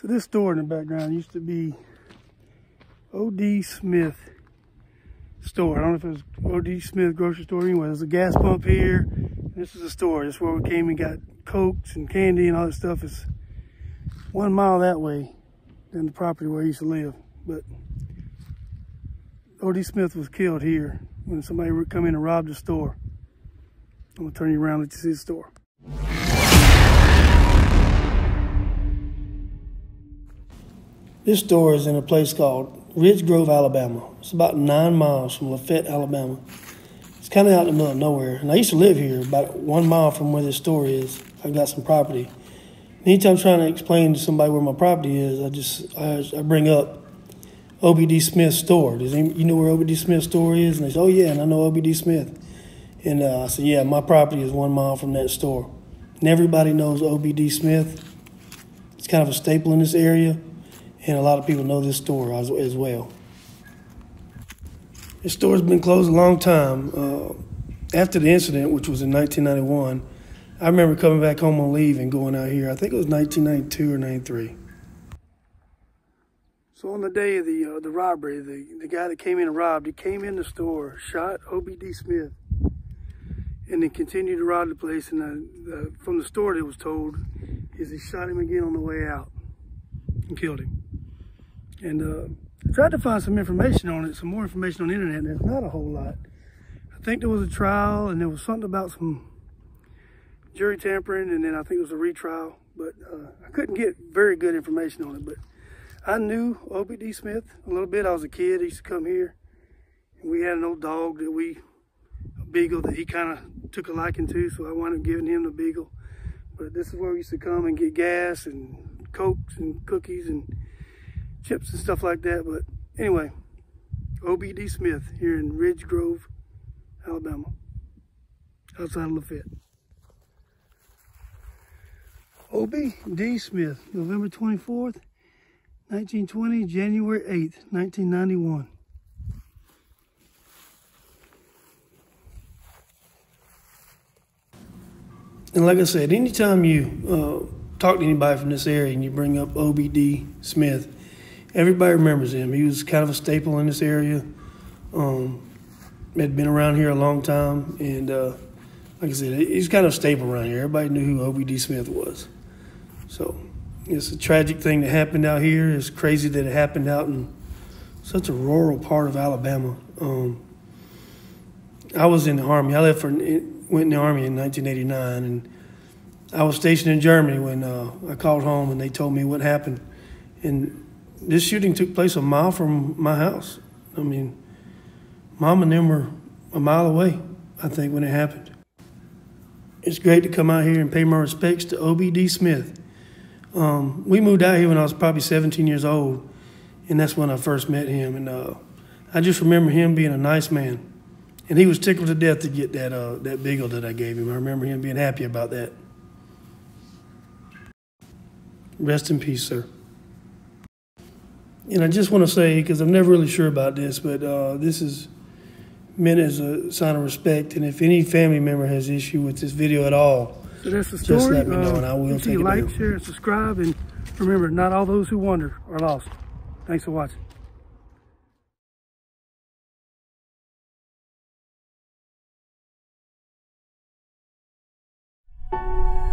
So this store in the background used to be O.D. Smith store. I don't know if it was O.D. Smith grocery store anyway. There's a gas pump here. This is a store. This is where we came and got cokes and candy and all that stuff. It's one mile that way than the property where I used to live. But O.D. Smith was killed here when somebody would come in and rob the store. I'm gonna turn you around and let you see the store. This store is in a place called Ridge Grove, Alabama. It's about nine miles from Lafayette, Alabama. It's kind of out in the middle of nowhere. And I used to live here about one mile from where this store is. I've got some property. Anytime I'm trying to explain to somebody where my property is, I just I, I bring up Obie D Smith store. Does any, you know where Obie D Smith store is? And they say, oh yeah, and I know Obie D Smith. And uh, I said, yeah, my property is one mile from that store. And everybody knows Obie D Smith. It's kind of a staple in this area and a lot of people know this store as, as well. This store's been closed a long time. Uh, after the incident, which was in 1991, I remember coming back home on leave and going out here. I think it was 1992 or 93. So on the day of the uh, the robbery, the, the guy that came in and robbed, he came in the store, shot Obie D Smith, and then continued to rob the place. And from the store, it was told, is he shot him again on the way out and killed him. And uh, I tried to find some information on it, some more information on the internet. There's not a whole lot. I think there was a trial and there was something about some jury tampering and then I think it was a retrial. But uh, I couldn't get very good information on it. But I knew Obie D Smith a little bit. I was a kid. He used to come here. And we had an old dog that we, a beagle that he kind of took a liking to. So I wound up giving him the beagle. But this is where we used to come and get gas and cokes and cookies and chips and stuff like that. But anyway, Obie D Smith here in Ridge Grove, Alabama, outside of Lafayette. Obie D Smith, November 24th, 1920, January 8th, 1991. And like I said, anytime you uh, talk to anybody from this area and you bring up OBD Smith, everybody remembers him. He was kind of a staple in this area. Um, had been around here a long time, and uh, like I said, he's kind of a staple around here. Everybody knew who Obie D Smith was. So it's a tragic thing that happened out here. It's crazy that it happened out in such a rural part of Alabama. Um, I was in the army. I left for went in the army in 1989, and I was stationed in Germany when uh, I called home and they told me what happened. And this shooting took place a mile from my house. I mean, mom and them were a mile away, I think, when it happened. It's great to come out here and pay my respects to Obie D Smith. Um, we moved out here when I was probably 17 years old, and that's when I first met him. And uh, I just remember him being a nice man. And he was tickled to death to get that, uh, that beagle that I gave him. I remember him being happy about that. Rest in peace, sir and I just want to say, because I'm never really sure about this, but uh, this is meant as a sign of respect. And if any family member has issue with this video at all, so that's the story. Just let me know, uh, and I uh, will take you it like, share, and subscribe. And remember, not all those who wander are lost. Thanks for watching. you